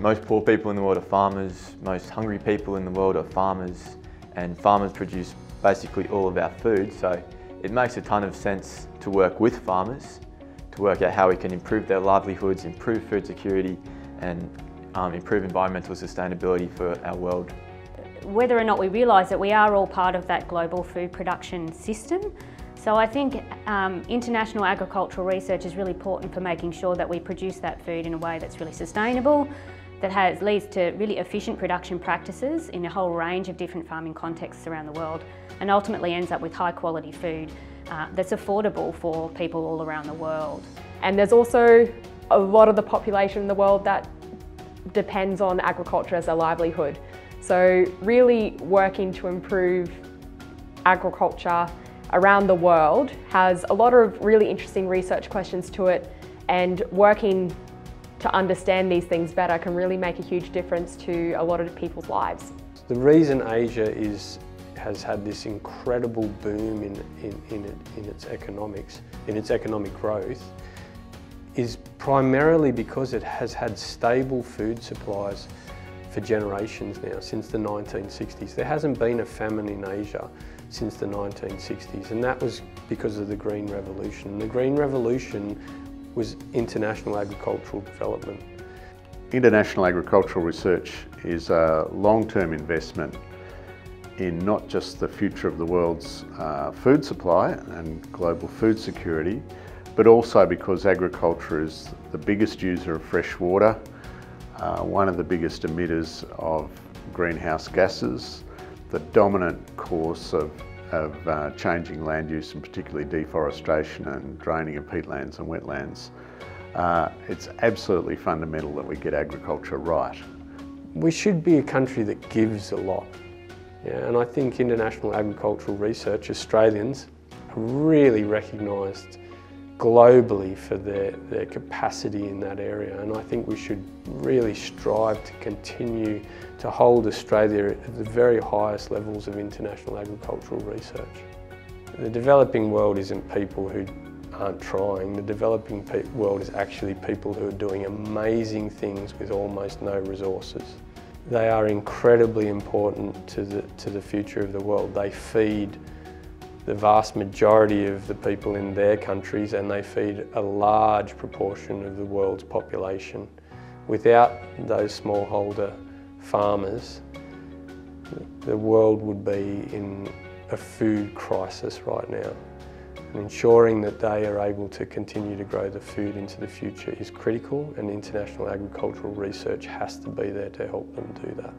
Most poor people in the world are farmers, most hungry people in the world are farmers, and farmers produce basically all of our food, so it makes a ton of sense to work with farmers, to work out how we can improve their livelihoods, improve food security, and um, improve environmental sustainability for our world. Whether or not we realise that we are all part of that global food production system, so I think um, international agricultural research is really important for making sure that we produce that food in a way that's really sustainable, that has, leads to really efficient production practices in a whole range of different farming contexts around the world and ultimately ends up with high quality food uh, that's affordable for people all around the world. And there's also a lot of the population in the world that depends on agriculture as a livelihood. So really working to improve agriculture around the world has a lot of really interesting research questions to it and working to understand these things better can really make a huge difference to a lot of people's lives. The reason Asia is, has had this incredible boom in, in, in, it, in its economics, in its economic growth, is primarily because it has had stable food supplies for generations now, since the 1960s. There hasn't been a famine in Asia since the 1960s, and that was because of the Green Revolution. The Green Revolution was international agricultural development. International agricultural research is a long-term investment in not just the future of the world's uh, food supply and global food security, but also because agriculture is the biggest user of fresh water, uh, one of the biggest emitters of greenhouse gases, the dominant course of, of uh, changing land use and particularly deforestation and draining of peatlands and wetlands. Uh, it's absolutely fundamental that we get agriculture right. We should be a country that gives a lot. Yeah, and I think international agricultural research, Australians, are really recognised globally for their, their capacity in that area and I think we should really strive to continue to hold Australia at the very highest levels of international agricultural research. The developing world isn't people who aren't trying, the developing world is actually people who are doing amazing things with almost no resources. They are incredibly important to the, to the future of the world. They feed the vast majority of the people in their countries and they feed a large proportion of the world's population. Without those smallholder farmers, the world would be in a food crisis right now. And ensuring that they are able to continue to grow the food into the future is critical and international agricultural research has to be there to help them do that.